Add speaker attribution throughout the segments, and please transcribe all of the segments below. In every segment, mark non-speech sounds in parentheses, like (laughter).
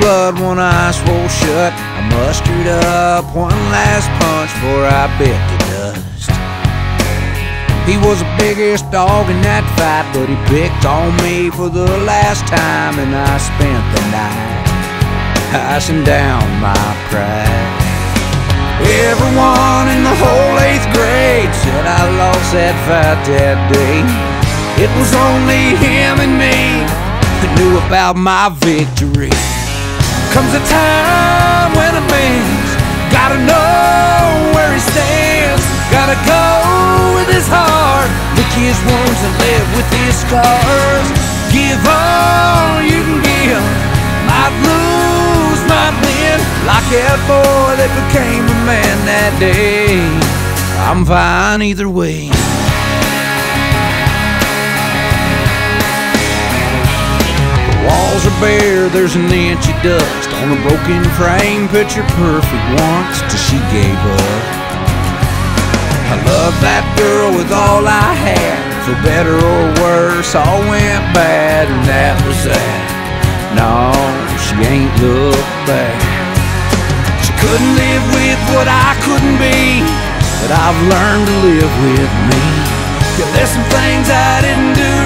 Speaker 1: blood, one eye swole shut. I mustered up one last punch before I bit the dust. He was the biggest dog in that fight, but he picked on me for the last time, and I spent the night icing down my pride. Everyone in the whole eighth grade said I lost that fight that day. It was only him and me that knew about my victory. Comes a time when a man's gotta know where he stands, gotta go with his heart, lick his wounds and live with his scars. Give all you can give, might lose, might win, like that boy that became a man that day. I'm fine either way. Bare, there's an inch of dust on a broken frame. Picture perfect once till she gave up. I loved that girl with all I had. For better or worse, all went bad, and that was that. No, she ain't looked back. She couldn't live with what I couldn't be, but I've learned to live with me. Yeah, there's some things I didn't do.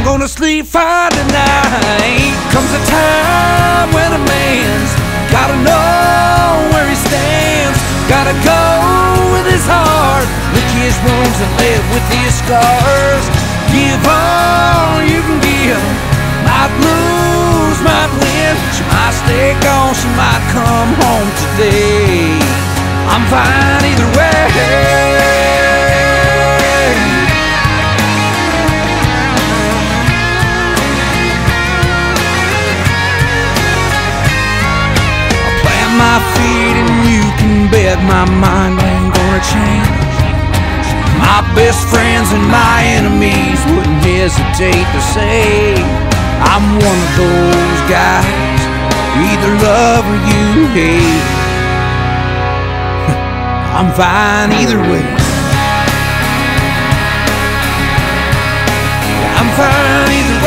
Speaker 1: I'm gonna sleep fine tonight. Comes a time when a man's gotta know where he stands, gotta go with his heart, lick his wounds and live with his scars. Give all you can give, might lose, might win. She might stay gone, she might come home today. I'm fine either way. my feet and you can bet my mind ain't gonna change. My best friends and my enemies wouldn't hesitate to say I'm one of those guys—either love or you hate. (laughs) I'm fine either way. I'm fine either way.